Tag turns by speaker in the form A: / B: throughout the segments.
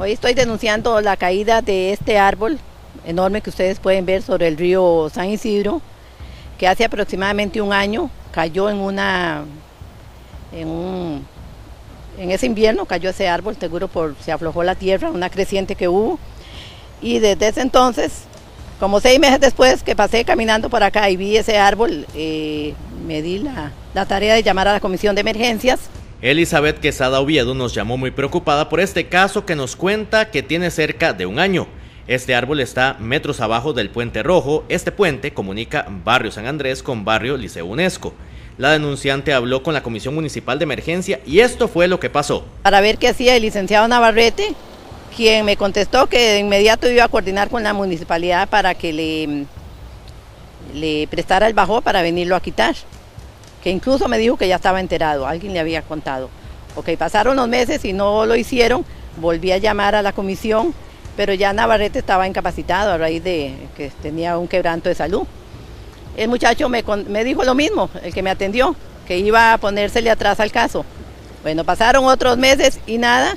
A: Hoy estoy denunciando la caída de este árbol enorme que ustedes pueden ver sobre el río San Isidro, que hace aproximadamente un año cayó en una, en, un, en ese invierno cayó ese árbol, seguro por se aflojó la tierra, una creciente que hubo, y desde ese entonces, como seis meses después que pasé caminando por acá y vi ese árbol, eh, me di la, la tarea de llamar a la comisión de emergencias
B: Elizabeth Quesada Oviedo nos llamó muy preocupada por este caso que nos cuenta que tiene cerca de un año. Este árbol está metros abajo del puente rojo. Este puente comunica barrio San Andrés con barrio Liceo UNESCO. La denunciante habló con la Comisión Municipal de Emergencia y esto fue lo que pasó.
A: Para ver qué hacía el licenciado Navarrete, quien me contestó que de inmediato iba a coordinar con la municipalidad para que le, le prestara el bajo para venirlo a quitar que incluso me dijo que ya estaba enterado, alguien le había contado. Ok, pasaron los meses y no lo hicieron, volví a llamar a la comisión, pero ya Navarrete estaba incapacitado a raíz de que tenía un quebranto de salud. El muchacho me, dijo lo mismo, el que me atendió, que iba a ponérsele atrás al caso. Bueno, pasaron otros meses y nada,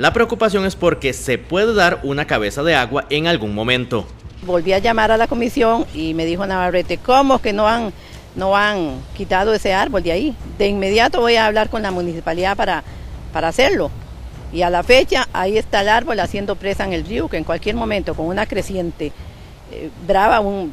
B: La preocupación es porque se puede dar una cabeza de agua en algún momento.
A: Volví a llamar a la comisión y me dijo Navarrete, ¿cómo que no han, no han quitado ese árbol de ahí? De inmediato voy a hablar con la municipalidad para, para hacerlo. Y a la fecha ahí está el árbol haciendo presa en el río, que en cualquier momento con una creciente eh, brava, un,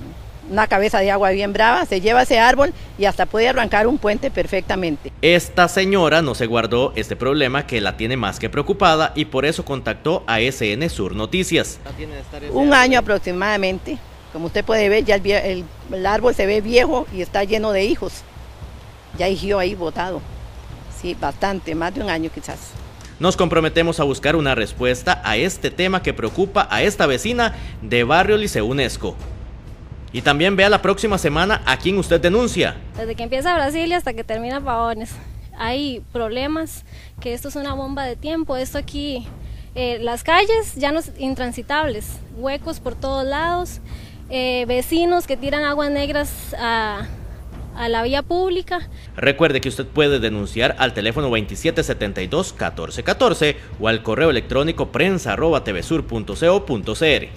A: una cabeza de agua bien brava, se lleva ese árbol y hasta puede arrancar un puente perfectamente.
B: Esta señora no se guardó este problema que la tiene más que preocupada y por eso contactó a SN Sur Noticias.
A: Un año aproximadamente, como usted puede ver, ya el, árbol se ve viejo y está lleno de hijos. Ya hijo ahí botado. Sí, bastante, más de un año quizás.
B: Nos comprometemos a buscar una respuesta a este tema que preocupa a esta vecina de Barrio Liceo UNESCO. Y también vea la próxima semana a quién usted denuncia.
C: Desde que empieza Brasil hasta que termina Pavones. Hay problemas, que esto es una bomba de tiempo. Esto aquí, eh, las calles ya no intransitables, huecos por todos lados, eh, vecinos que tiran aguas negras a, a la vía pública.
B: Recuerde que usted puede denunciar al teléfono 2772-1414 o al correo electrónico prensa.tvsur.co.cr.